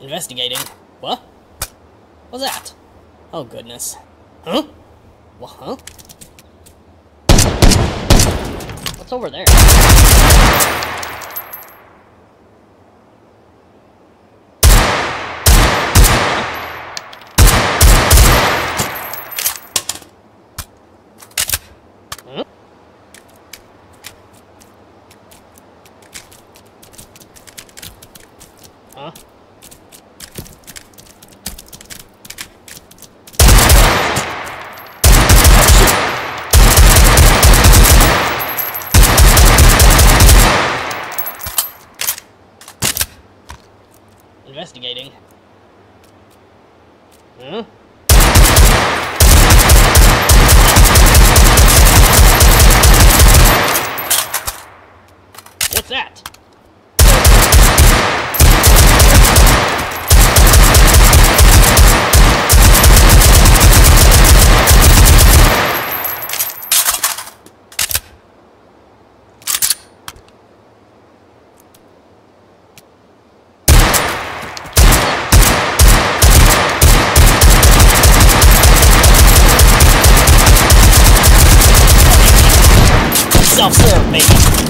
Investigating. What? What's that? Oh, goodness. Huh? What, huh? What's over there? Huh? Investigating. Huh? What's that? Self-serve, maybe.